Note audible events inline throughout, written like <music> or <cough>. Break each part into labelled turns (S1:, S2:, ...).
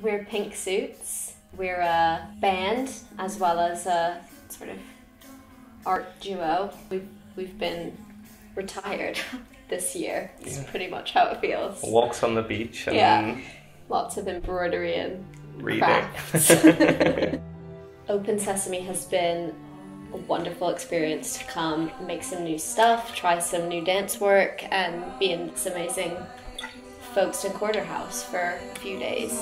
S1: We're Pink Suits. We're a band as well as a sort of art duo. We've we've been retired <laughs> this year. It's
S2: Yeah.
S1: pretty much how it feels.
S2: Walks on the beach and
S1: Yeah. Lots of embroidery and
S2: reading. <laughs>
S1: Open Sesame has been a wonderful experience to come, make some new stuff, try some new dance work, and be in this amazing Folkestone Quarterhouse for a few days.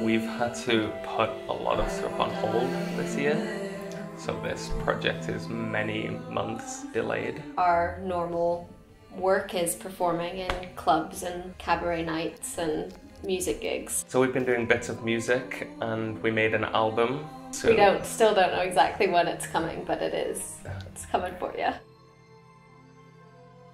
S2: We've had to put a lot of stuff on hold this year. So this project is many months delayed.
S1: Our normal work is performing in clubs and cabaret nights and music gigs.
S2: So we've been doing bits of music and we made an album. So
S1: We don't still don't know exactly when it's coming, but it is. It's coming for you.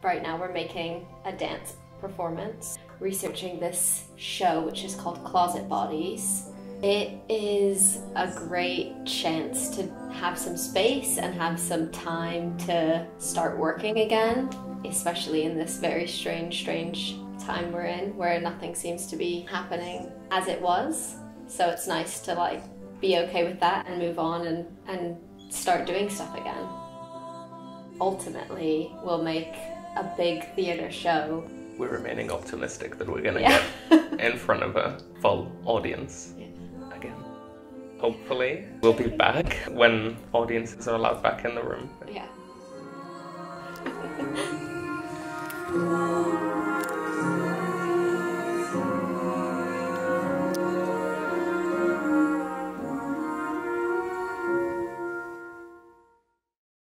S1: Right now we're making a dance performance, researching this show which is called Closet Bodies. It is a great chance to have some space and have some time to start working again, especially in this very strange, strange time we're in where nothing seems to be happening as it was. So it's nice to like be okay with that and move on and, and start doing stuff again. Ultimately, we'll make a big theatre show.
S2: we're remaining optimistic that we're gonna
S1: Yeah.
S2: get <laughs> in front of a full audience again. Hopefully, we'll be back when audiences are allowed back in the room.
S1: yeah. <laughs>